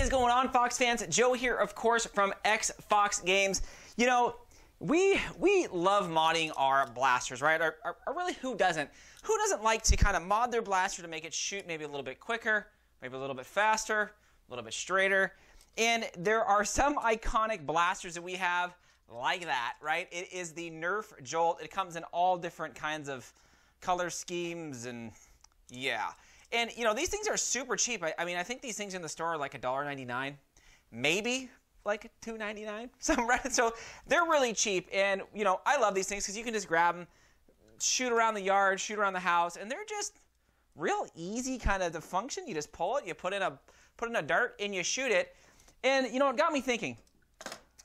is going on, Fox fans? Joe here, of course, from X Fox Games. You know, we we love modding our blasters, right? Or, or, or, really, who doesn't? Who doesn't like to kind of mod their blaster to make it shoot maybe a little bit quicker, maybe a little bit faster, a little bit straighter? And there are some iconic blasters that we have like that, right? It is the Nerf Jolt. It comes in all different kinds of color schemes and yeah. And you know, these things are super cheap. I, I mean, I think these things in the store are like $1.99, maybe like $2.99. So they're really cheap. And you know, I love these things because you can just grab them, shoot around the yard, shoot around the house, and they're just real easy kind of to function. You just pull it, you put in a put in a dart, and you shoot it. And you know, it got me thinking.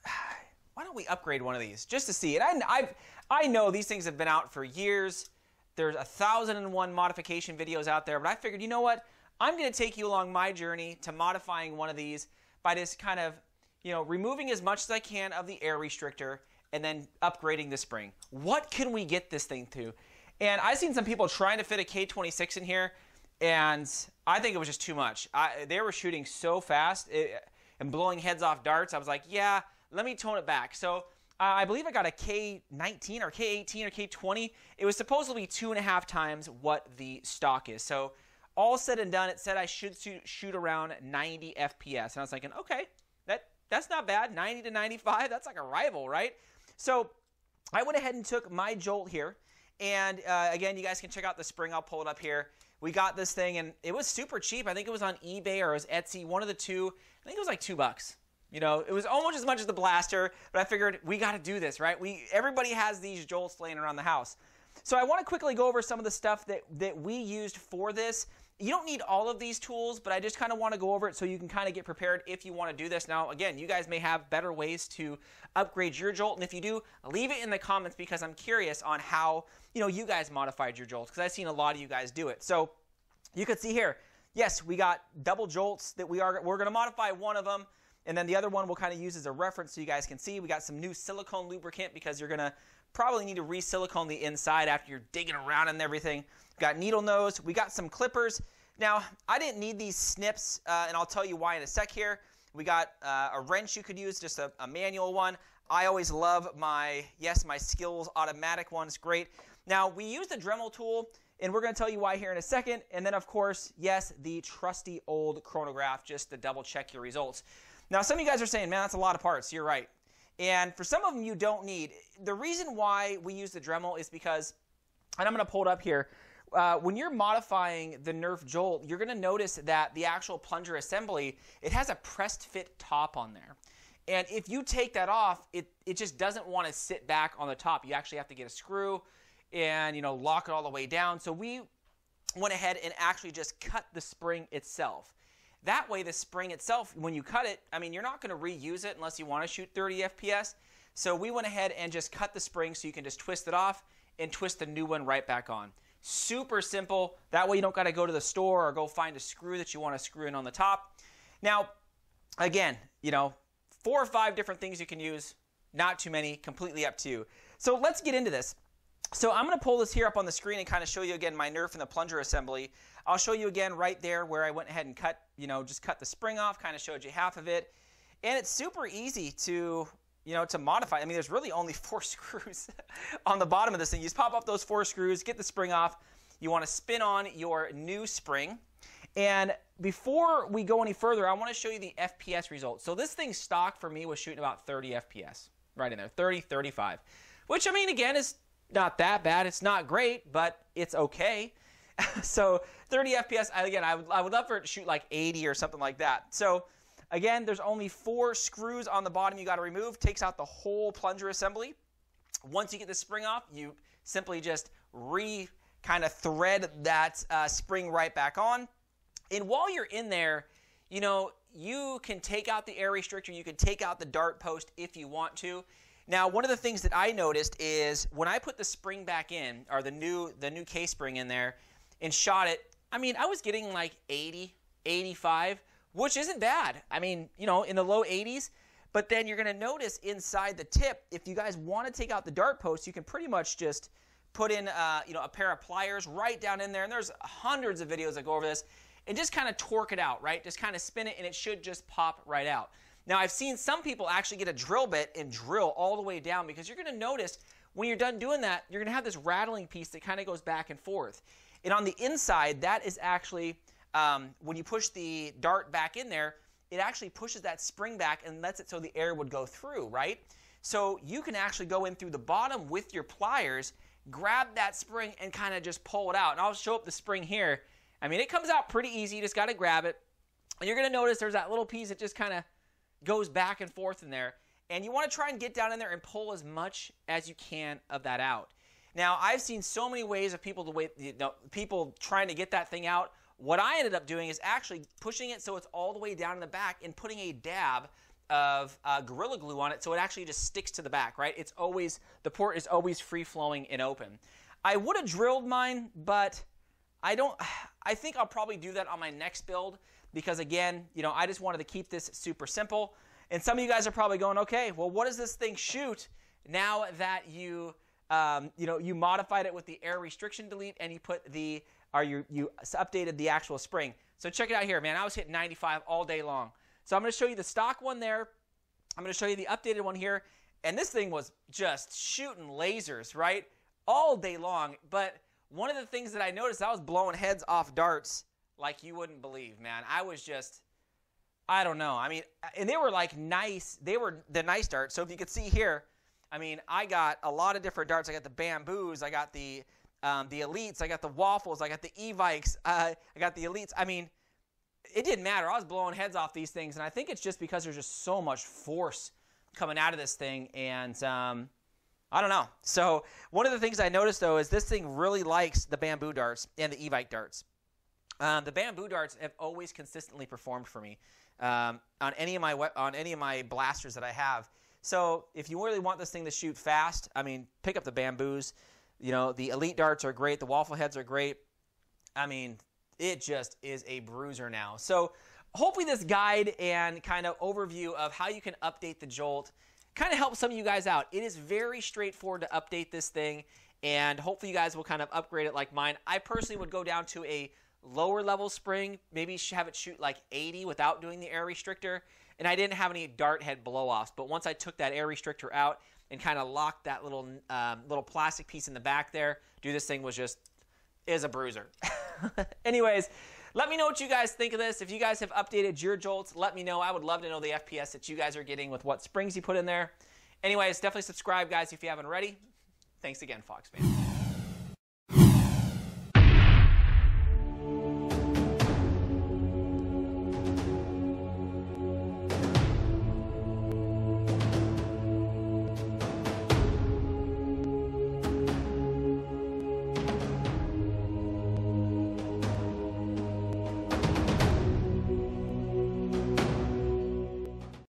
Why don't we upgrade one of these just to see it? I, I've, I know these things have been out for years. There's a thousand and one modification videos out there, but I figured, you know what? I'm going to take you along my journey to modifying one of these by just kind of, you know, removing as much as I can of the air restrictor and then upgrading the spring. What can we get this thing to? And I've seen some people trying to fit a K26 in here, and I think it was just too much. I, they were shooting so fast it, and blowing heads off darts. I was like, yeah, let me tone it back. So uh, I believe I got a K19 or K18 or K20. It was supposedly two and a half times what the stock is. So all said and done, it said I should shoot around 90 FPS. And I was thinking, okay, that that's not bad. 90 to 95, that's like a rival, right? So I went ahead and took my Jolt here. And uh, again, you guys can check out the spring. I'll pull it up here. We got this thing, and it was super cheap. I think it was on eBay or it was Etsy, one of the two. I think it was like two bucks. You know, it was almost as much as the blaster, but I figured we got to do this, right? We everybody has these jolts laying around the house. So I want to quickly go over some of the stuff that that we used for this. You don't need all of these tools, but I just kind of want to go over it so you can kind of get prepared if you want to do this. Now, again, you guys may have better ways to upgrade your jolt, and if you do, leave it in the comments because I'm curious on how you know you guys modified your jolts because I've seen a lot of you guys do it. So you can see here, yes, we got double jolts that we are we're going to modify one of them. And then the other one we'll kind of use as a reference so you guys can see. We got some new silicone lubricant because you're going to probably need to re-silicone the inside after you're digging around and everything. got needle nose. We got some clippers. Now, I didn't need these snips, uh, and I'll tell you why in a sec here. We got uh, a wrench you could use, just a, a manual one. I always love my, yes, my Skills automatic one's great. Now, we use the Dremel tool, and we're going to tell you why here in a second. And then, of course, yes, the trusty old chronograph just to double check your results. Now, some of you guys are saying, man, that's a lot of parts. You're right. And for some of them, you don't need. The reason why we use the Dremel is because, and I'm going to pull it up here. Uh, when you're modifying the Nerf Jolt, you're going to notice that the actual plunger assembly, it has a pressed fit top on there. And if you take that off, it, it just doesn't want to sit back on the top. You actually have to get a screw and you know lock it all the way down. So we went ahead and actually just cut the spring itself. That way, the spring itself, when you cut it, I mean, you're not going to reuse it unless you want to shoot 30 FPS. So we went ahead and just cut the spring so you can just twist it off and twist the new one right back on. Super simple. That way you don't got to go to the store or go find a screw that you want to screw in on the top. Now, again, you know, four or five different things you can use. Not too many, completely up to you. So let's get into this. So I'm going to pull this here up on the screen and kind of show you again my Nerf and the plunger assembly. I'll show you again right there where I went ahead and cut, you know, just cut the spring off, kind of showed you half of it. And it's super easy to, you know, to modify. I mean, there's really only four screws on the bottom of this thing. You just pop off those four screws, get the spring off. You want to spin on your new spring. And before we go any further, I want to show you the FPS results. So this thing stock for me was shooting about 30 FPS, right in there, 30, 35. Which, I mean, again, is not that bad. It's not great, but it's okay. so 30 FPS, again, I would, I would love for it to shoot like 80 or something like that. So again, there's only four screws on the bottom you got to remove. Takes out the whole plunger assembly. Once you get the spring off, you simply just re kind of thread that uh, spring right back on. And while you're in there, you know, you can take out the air restrictor, you can take out the dart post if you want to. Now, one of the things that I noticed is when I put the spring back in, or the new the new K spring in there, and shot it, I mean, I was getting like 80, 85, which isn't bad. I mean, you know, in the low 80s. But then you're going to notice inside the tip, if you guys want to take out the dart post, you can pretty much just put in, uh, you know, a pair of pliers right down in there. And there's hundreds of videos that go over this. and just kind of torque it out, right? Just kind of spin it and it should just pop right out. Now, I've seen some people actually get a drill bit and drill all the way down because you're going to notice when you're done doing that, you're going to have this rattling piece that kind of goes back and forth. And on the inside, that is actually, um, when you push the dart back in there, it actually pushes that spring back and lets it so the air would go through, right? So you can actually go in through the bottom with your pliers, grab that spring, and kind of just pull it out. And I'll show up the spring here. I mean, it comes out pretty easy. You just got to grab it. And you're going to notice there's that little piece that just kind of goes back and forth in there. And you want to try and get down in there and pull as much as you can of that out. Now, I've seen so many ways of people to wait, you know, people trying to get that thing out. What I ended up doing is actually pushing it so it's all the way down in the back and putting a dab of uh, Gorilla Glue on it so it actually just sticks to the back, right? It's always, the port is always free flowing and open. I would have drilled mine, but I don't, I think I'll probably do that on my next build because again, you know, I just wanted to keep this super simple. And some of you guys are probably going, okay, well, what does this thing shoot now that you, um, you know, you modified it with the air restriction delete and you put the, or you, you updated the actual spring. So check it out here, man. I was hitting 95 all day long. So I'm going to show you the stock one there. I'm going to show you the updated one here. And this thing was just shooting lasers, right? All day long. But one of the things that I noticed, I was blowing heads off darts like you wouldn't believe, man. I was just I don't know. I mean, and they were like nice. They were the nice darts. So if you could see here, I mean, I got a lot of different darts. I got the bamboos. I got the um, the elites. I got the waffles. I got the e-vikes. Uh, I got the elites. I mean, it didn't matter. I was blowing heads off these things, and I think it's just because there's just so much force coming out of this thing, and um, I don't know. So one of the things I noticed though is this thing really likes the bamboo darts and the e-vike darts. Um, the bamboo darts have always consistently performed for me um, on any of my on any of my blasters that I have. So if you really want this thing to shoot fast, I mean, pick up the bamboos. You know, the elite darts are great. The waffle heads are great. I mean, it just is a bruiser now. So hopefully this guide and kind of overview of how you can update the Jolt kind of help some of you guys out. It is very straightforward to update this thing, and hopefully you guys will kind of upgrade it like mine. I personally would go down to a lower level spring, maybe have it shoot like 80 without doing the air restrictor. And I didn't have any dart head blow offs, but once I took that air restrictor out and kind of locked that little um, little plastic piece in the back there, dude, this thing was just is a bruiser. Anyways, let me know what you guys think of this. If you guys have updated your jolts, let me know. I would love to know the FPS that you guys are getting with what springs you put in there. Anyways, definitely subscribe, guys, if you haven't already. Thanks again, Fox fans.